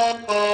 Música